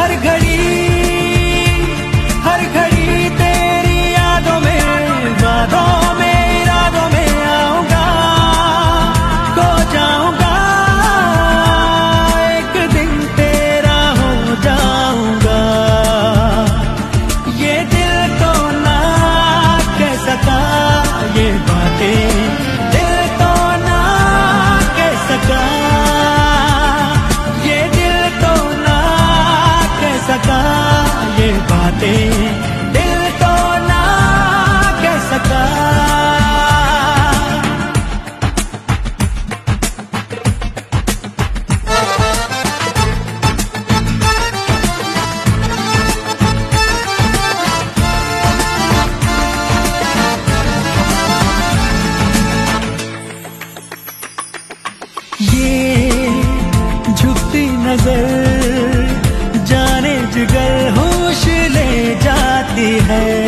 हर घर दिल तो ना कह सका। ये झुकती नज़र जाने जिगर हो है